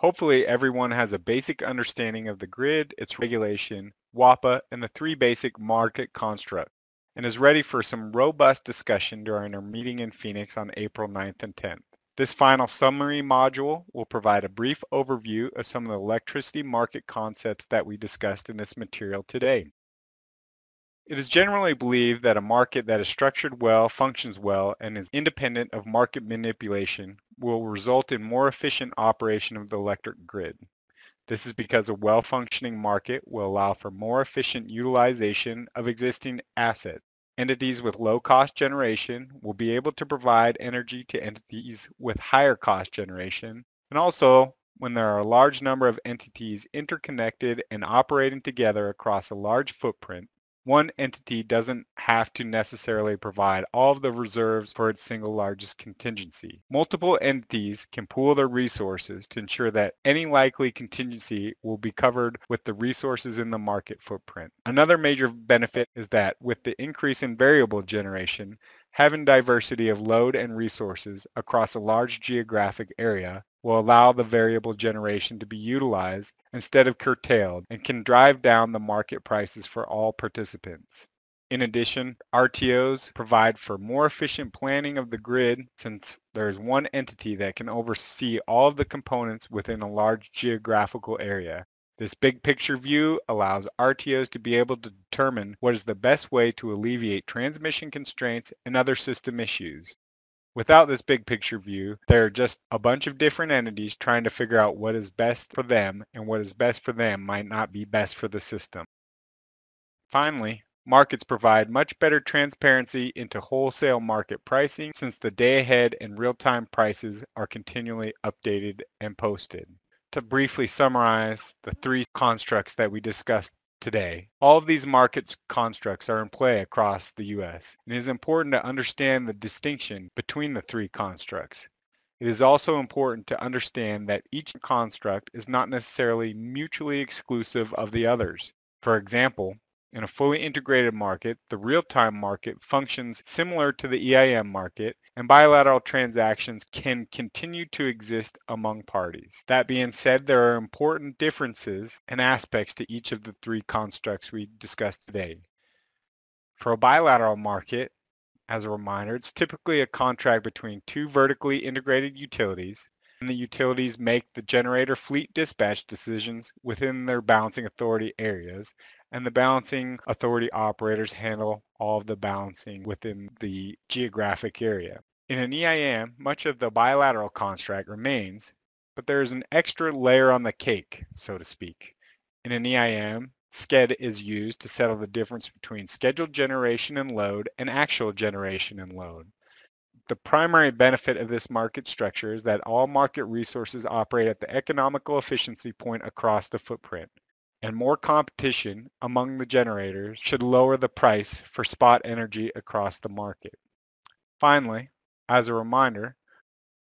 Hopefully everyone has a basic understanding of the grid, its regulation, WAPA, and the three basic market constructs, and is ready for some robust discussion during our meeting in Phoenix on April 9th and 10th. This final summary module will provide a brief overview of some of the electricity market concepts that we discussed in this material today. It is generally believed that a market that is structured well, functions well, and is independent of market manipulation will result in more efficient operation of the electric grid. This is because a well-functioning market will allow for more efficient utilization of existing assets. Entities with low-cost generation will be able to provide energy to entities with higher cost generation, and also when there are a large number of entities interconnected and operating together across a large footprint, one entity doesn't have to necessarily provide all of the reserves for its single largest contingency. Multiple entities can pool their resources to ensure that any likely contingency will be covered with the resources in the market footprint. Another major benefit is that with the increase in variable generation, having diversity of load and resources across a large geographic area will allow the variable generation to be utilized instead of curtailed and can drive down the market prices for all participants. In addition, RTOs provide for more efficient planning of the grid since there is one entity that can oversee all of the components within a large geographical area. This big picture view allows RTOs to be able to determine what is the best way to alleviate transmission constraints and other system issues. Without this big picture view, there are just a bunch of different entities trying to figure out what is best for them and what is best for them might not be best for the system. Finally, markets provide much better transparency into wholesale market pricing since the day-ahead and real-time prices are continually updated and posted. To briefly summarize the three constructs that we discussed today. All of these markets constructs are in play across the U.S. and it is important to understand the distinction between the three constructs. It is also important to understand that each construct is not necessarily mutually exclusive of the others. For example, in a fully integrated market, the real-time market functions similar to the EIM market and bilateral transactions can continue to exist among parties. That being said, there are important differences and aspects to each of the three constructs we discussed today. For a bilateral market, as a reminder, it's typically a contract between two vertically integrated utilities and the utilities make the generator fleet dispatch decisions within their balancing authority areas and the balancing authority operators handle all of the balancing within the geographic area. In an EIM, much of the bilateral contract remains, but there is an extra layer on the cake, so to speak. In an EIM, SCED is used to settle the difference between scheduled generation and load and actual generation and load. The primary benefit of this market structure is that all market resources operate at the economical efficiency point across the footprint and more competition among the generators should lower the price for spot energy across the market. Finally, as a reminder,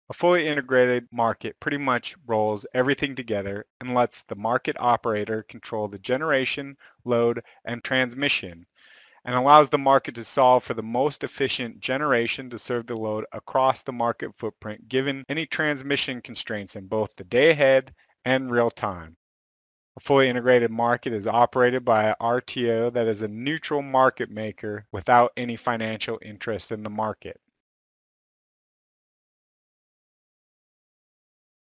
a fully integrated market pretty much rolls everything together and lets the market operator control the generation, load, and transmission and allows the market to solve for the most efficient generation to serve the load across the market footprint given any transmission constraints in both the day ahead and real time. A fully integrated market is operated by an RTO that is a neutral market maker without any financial interest in the market.